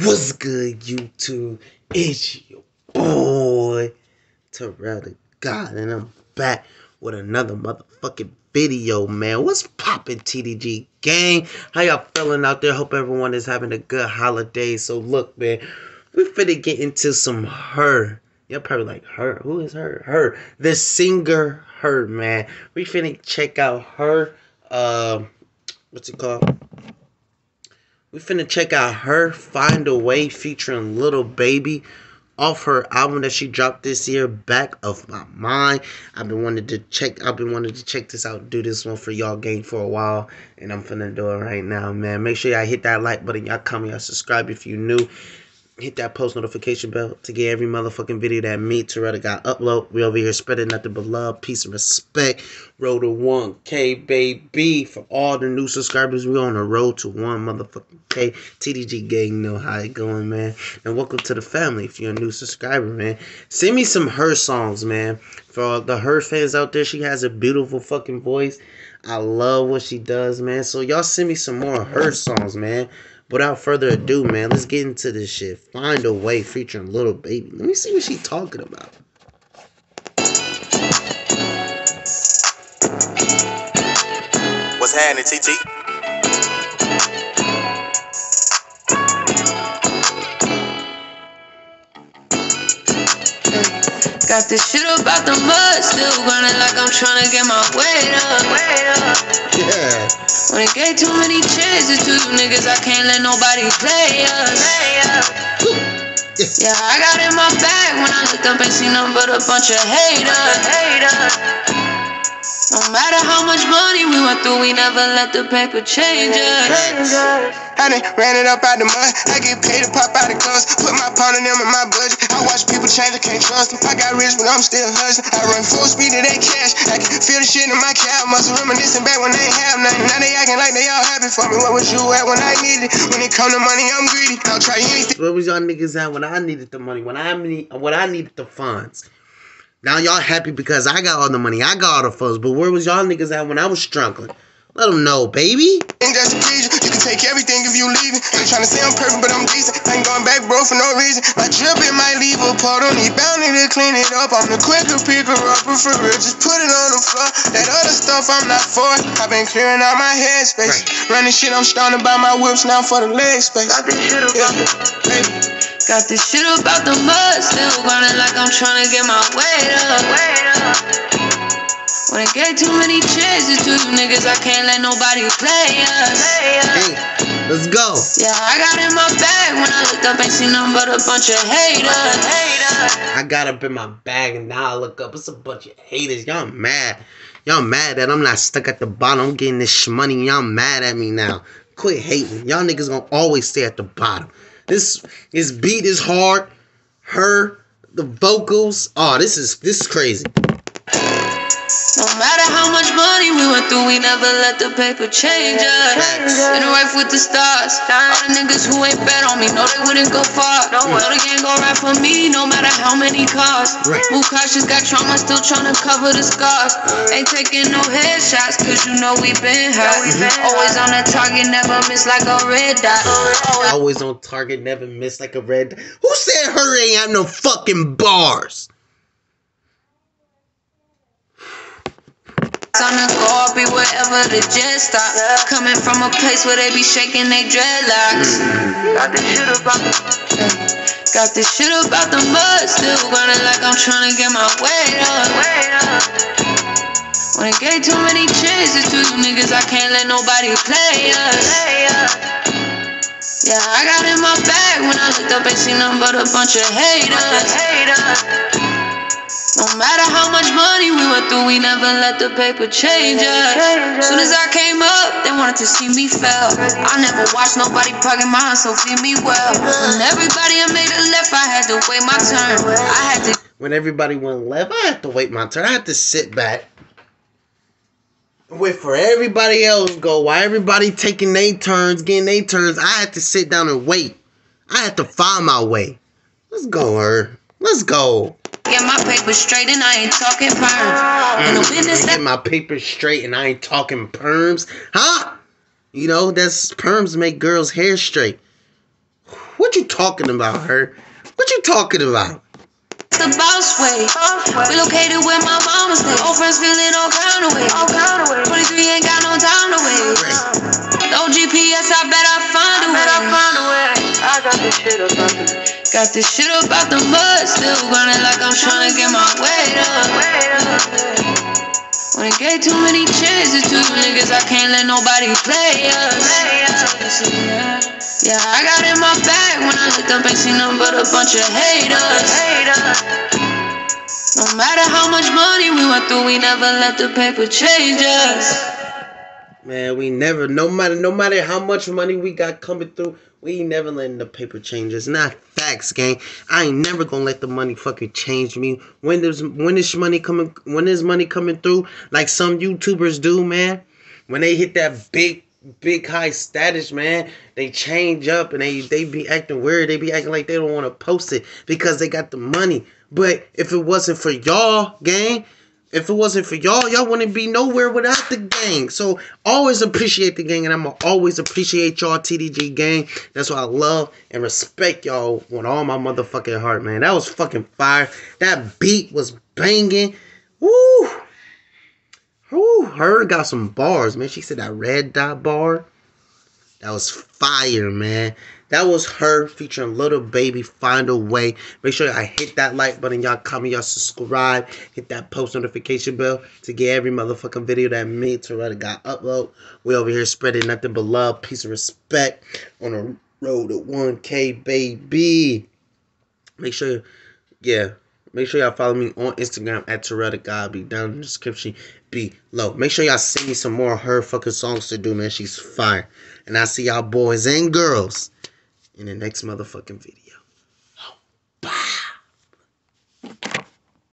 What's good, YouTube? It's your boy, Terrell the God, and I'm back with another motherfucking video, man. What's poppin', TDG gang? How y'all feeling out there? Hope everyone is having a good holiday. So, look, man, we finna get into some her. Y'all probably like, her? Who is her? Her. The singer, her, man. We finna check out her, uh, what's it called? We finna check out her Find a Way featuring Lil Baby off her album that she dropped this year, Back of My Mind. I've been wanting to check I've been wanting to check this out, do this one for y'all gang for a while. And I'm finna do it right now, man. Make sure y'all hit that like button, y'all comment, y'all subscribe if you new hit that post notification bell to get every motherfucking video that me, Toretta, got upload. We over here spreading nothing but love, peace, and respect. Road to 1K, baby. For all the new subscribers, we on the road to 1 motherfucking K. TDG gang know how it going, man. And welcome to the family if you're a new subscriber, man. Send me some her songs, man. For all the her fans out there, she has a beautiful fucking voice. I love what she does, man. So y'all send me some more her songs, man without further ado, man, let's get into this shit. Find a way featuring Lil Baby. Let me see what she talking about. What's happening, TT? Got this shit about the mud, still running like I'm trying to get my weight up. Yeah. When it gave too many chances to you niggas, I can't let nobody play us. Yeah, I got in my bag when I looked up and seen nothing but a bunch of haters. No matter how much money we went through, we never let the paper change us. I done ran it up out the mud. I get paid to pop out the guns. Put my pound in them in my budget. I watch people change, I can't trust them. I got rich, but I'm still hustling. I run full speed to that cash. I can feel the shit in my cab. Must reminiscing back when they ain't have nothing. Now they acting like they all happy for me. What was you at when I needed it? When it come to money, I'm greedy. I'll try anything. Where was y'all niggas at when I needed the money? When I need, when I needed the funds? Now y'all happy because I got all the money. I got all the funds. But where was y'all niggas at when I was struggling? Let them know, baby. Ain't just to please you. You can take everything if you leaving. Ain't trying to say I'm perfect, but I'm decent. Ain't going back, bro, for no reason. My drip, it might leave a part on need Bounty to clean it up. I'm the quicker picker up, prefer it. Just put it on the floor. That other stuff I'm not for. I've been clearing out my headspace. Running shit, I'm starting to buy my whips now for the leg space. Got this shit Yeah. about Got this shit about the mud, still running like I'm trying to get my weight up. When it gave too many chances to you niggas, I can't let nobody play us. Hey, let's go. Yeah, I got in my bag when I looked up, ain't seen nothing but a bunch of haters. I got up in my bag and now I look up. It's a bunch of haters. Y'all mad. Y'all mad that I'm not stuck at the bottom. I'm getting this money. Y'all mad at me now. Quit hating. Y'all niggas gonna always stay at the bottom. This this beat is hard. Her, the vocals. Oh, this is this is crazy. No matter how much money we went through, we never let the paper change us. In the life with the stars. All the niggas who ain't bet on me know they wouldn't go far. Know they can't go right for me, no matter how many cars. Right. Move cautious, got trauma, still trying to cover the scars. Ain't taking no headshots, cause you know we been hurt. Always on the target, never miss like a red dot. Always Always on target, never miss like a red. dot. Who said her ain't have no fucking bars? The go, I'll be wherever the jet stop. Coming from a place where they be shaking they dreadlocks. Got this shit about the Got this shit about the mud, still running like I'm trying to get my weight up. When it gave too many chances to you niggas, I can't let nobody play us. Yeah, I got in my bag when I looked up, ain't seen nothing but a bunch of haters. No matter how much money we went through, we never let the paper change us. Soon as I came up, they wanted to see me fail. I never watched nobody pocket mine, so feed me well. When everybody had made a left, I had to wait my turn. I had to When everybody went left, I had to wait my turn. I had to sit back. Wait for everybody else to go. While everybody taking their turns, getting their turns, I had to sit down and wait. I had to find my way. Let's go, her. Let's go. Get my paper straight, and I ain't talking perm. In ah. the mm. business Get that my papers straight and I ain't talking perms. Huh? You know, that's perms make girls' hair straight. What you talking about, her? What you talking about? The boss way. Relocated where my mama stay. Old friends feeling all kind of way. All kind of way. 23 ain't got no time to wait. No GPS, I bet I find a way. I find a way. I got this shit about the Got this shit about the mud. Still running like I'm trying to get my weight up. When it gave too many chances to you niggas, I can't let nobody play us. Yeah, I got in my bag when I looked up, ain't seen nothing but a bunch of haters. No matter how much money we went through, we never let the paper change us. Man, we never, no matter, no matter how much money we got coming through, we never letting the paper change us. Not facts, gang. I ain't never gonna let the money fucking change me. When there's when this money coming, When is money coming through, like some YouTubers do, man. When they hit that big, big high status, man, they change up and they they be acting weird. They be acting like they don't want to post it because they got the money. But if it wasn't for y'all, gang, if it wasn't for y'all, y'all wouldn't be nowhere without the gang. So always appreciate the gang, and I'm gonna always appreciate y'all, TDG gang. That's why I love and respect y'all with all my motherfucking heart, man. That was fucking fire. That beat was banging. Woo! Woo! Her got some bars, man. She said that red dot bar. That was fire, man. That was her featuring Lil Baby Find a Way. Make sure y'all hit that like button, y'all comment, y'all subscribe, hit that post notification bell to get every motherfucking video that me, Toretta, got upload. We over here spreading nothing but love, peace, and respect on the road to 1K, baby. Make sure, yeah, make sure y'all follow me on Instagram at Turrell DaGod. Be down in the description below. Make sure y'all send me some more of her fucking songs to do, man. She's fire. And I see y'all boys and girls in the next motherfucking video.